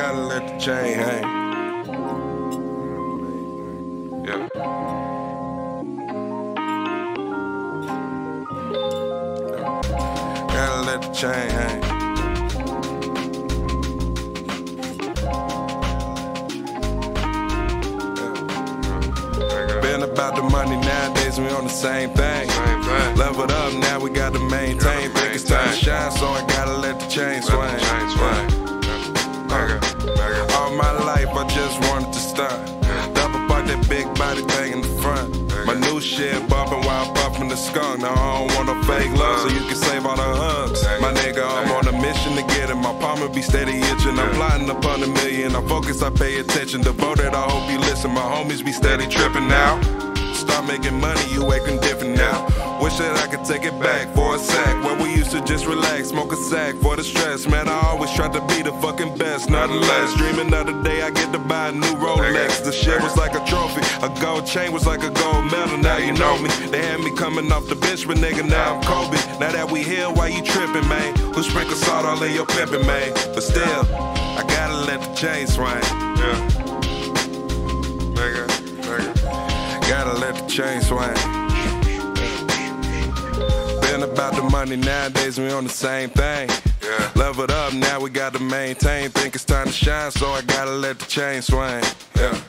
gotta let the chain hang. Yeah. Gotta let the chain hang. Been about the money nowadays, we on the same thing. Leveled up, now we got to maintain. Think it's time to shine, so I gotta let the chain swing. Let the chain swing. Just wanted to stunt. Double about that big body bang in the front. My new shit bumping while I'm bumping the skunk. Now I don't want no fake love, so you can save all the hugs. My nigga, I'm on a mission to get it. My palm will be steady itching. I'm plotting upon a million. I focus, I pay attention. Devoted, I hope you listen. My homies be steady tripping now. Start making money, you acting different. Wish that I could take it back for a sec. Where we used to just relax, smoke a sack for the stress. Man, I always tried to be the fucking best, nothing less. Dreaming of the day I get to buy a new Rolex. The shit was like a trophy, a gold chain was like a gold medal. Now you know me. They had me coming off the bench, but nigga, now I'm Kobe. Now that we here, why you tripping, man? Who sprinkle salt all in your pimping, man? But still, I gotta let the chain swing. Yeah. Nigga, nigga. Gotta let the chain swing. Been about the money nowadays, we on the same thing. Yeah. Leveled up, now we got to maintain. Think it's time to shine, so I gotta let the chain swing. Yeah.